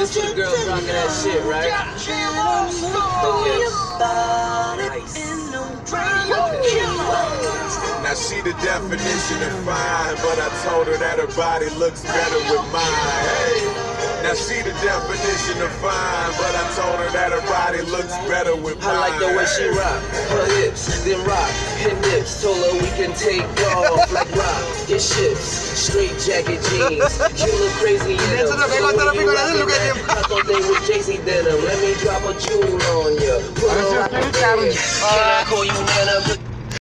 Most of the girls rocking that shit, right? Nice. Now she the definition of fine, but I told her that her body looks better with mine. Hey, now she the definition of fine, but I told her that her body looks better with mine. I like the way she rock her hips, then rock her nips. Told her we can take off like rock your ships. Straight jacket jeans, you look crazy in them. Denim. Let me drop a jewel on ya. Put on que es Can I call you Nana?